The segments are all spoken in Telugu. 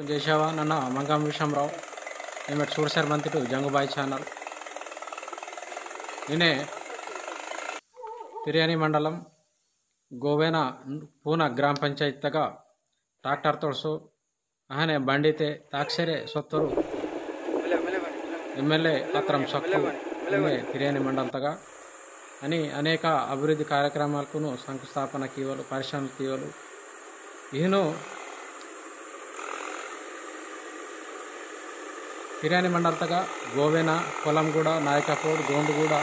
ఓపెన్ చేసావా నన్న మంగం విషంరావు నేను చూడసారు మంత్రి జంగుబాయి ఛానల్. నేనే తిరియాని మండలం గోవేన పూన గ్రామ పంచాయతీగా ట్రాక్టర్ తోడుసు అహనే బండితే తాక్షరే సొత్తురు. ఎమ్మెల్యే అత్రం సొక్కు తిరియాని మండలంతగా అని అనేక అభివృద్ధి కార్యక్రమాలకు శంకుస్థాపన కీవలు పరిశ్రమల కీవలు. ఈయను ಹಿರಿಯಾನಿ గోవెన ಗೋವೆನ ಕೊಲಂಗೂಡ ನಾಯಕಪೋಡ್ ಗೋಂಡಗೂಡ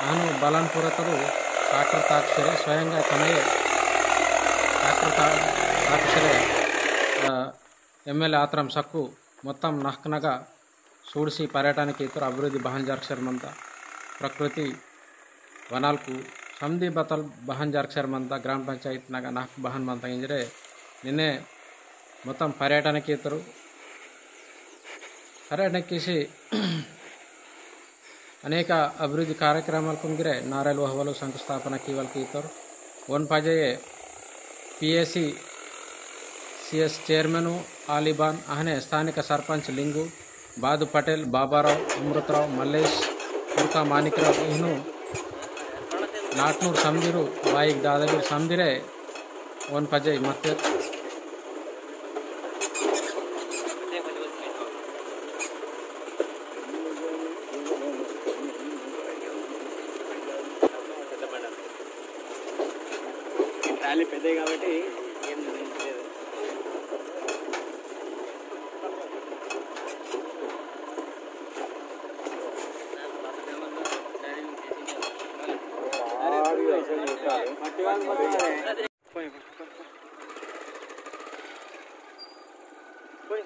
ನಾನು ಬಲಾನ್ಪುರತರು ಡಾಕ್ಟರ್ స్వయంగా ಸ್ವಯಂಗ ತಮಗೆ తా తాక్షరే ఎమ్మెల్యే ఆత్రం సక్కు మొత్తం నహ్నగా సూడిసి పర్యటనకి ఇతర అభివృద్ధి బహంజాక్షరమంతా ప్రకృతి వనాలకు సంధి బతల్ బహంజాక్షరమంతా గ్రామ పంచాయతీ నాగ నాహ్ బహన్ మంతా ఇంజరే నిన్నే మొత్తం పర్యటనకి ఇతరు ಅರಣ್ಯಕಿಸಿ ಅನೇಕ ಅಭಿವೃದ್ಧಿ ಕಾರ್ಯಕ್ರಮಾలు ಕೊಂಗಿರೆ ನಾರಲ್ ವಹವಲು ಶಂಕುಸ್ಥಾಪನ ಕೀವಲ್ ಕೀತರು ಒನ್ ಪಾಜೆಯೇ P S C C S chairman ಆಲಿಬಾನ್ ಅಹನೆ ಸ್ಥಾನಿಕ ಸರ್ಪಂಚ್ ಲಿಂಗು, ಬಾದು ಪಟೇಲ್, ಬಾಬಾರಾವ್, ಅಮೃತರಾವ್, ಮಲ್ಲೇಶ್ ಕುರ್ಕಾ ಮಾನಿಕರಾವ್ ಇನ್ನು ನಾಟ್ನೂರು ಸಂದಿರು ಬಾಯಿಗೆ ದಾದಗಿರ್ ಸಂದಿರೇ ಒನ್ ಪಜೆ ಮತ್ತೆ ట్రాలీ పెద్దది కాబట్టి ఏం లేదు పోయి, పోయి, పోయి. పోయి,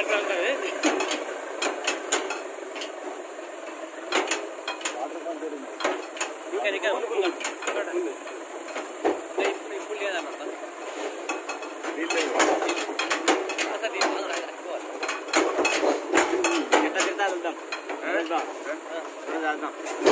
கேட்டால் தான் ఇంకా ఇంకా ఇప్పుడు లేదా అసలు ఎట్లా తింటా వెళ్దాం వెళ్దాం వెళ్దాం